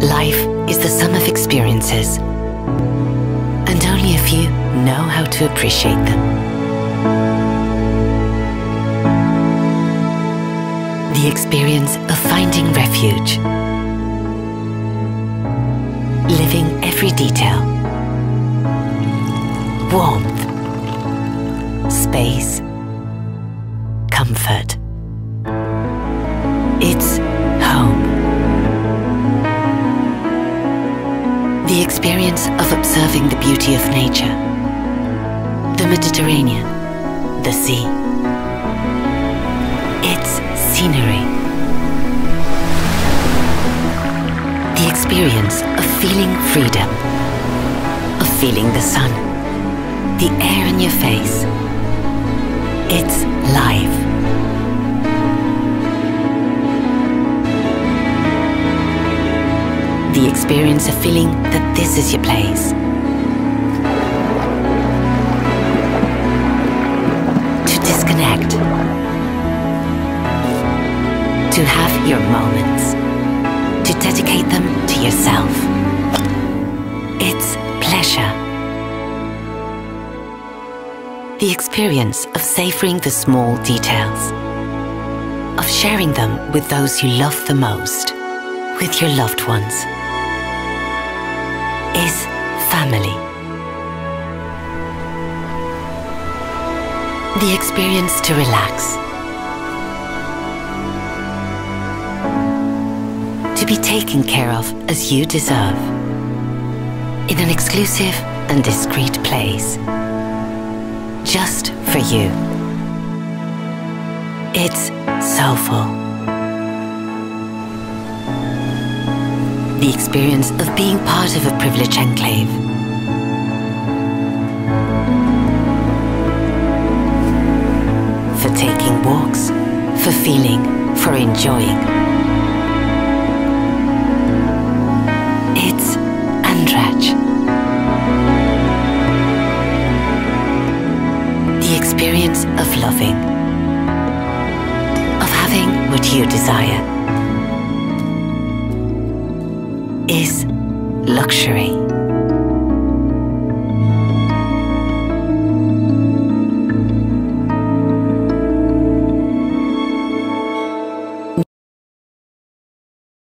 Life is the sum of experiences, and only a few know how to appreciate them. The experience of finding refuge, living every detail, warmth, space, The experience of observing the beauty of nature, the Mediterranean, the sea, its scenery. The experience of feeling freedom, of feeling the sun, the air in your face. It's life. The experience of feeling that this is your place. To disconnect. To have your moments. To dedicate them to yourself. It's pleasure. The experience of savoring the small details. Of sharing them with those you love the most. With your loved ones. Is family. The experience to relax. To be taken care of as you deserve. In an exclusive and discreet place. Just for you. It's soulful. The experience of being part of a privileged enclave. For taking walks, for feeling, for enjoying. It's Andratx. The experience of loving, of having what you desire, is luxury.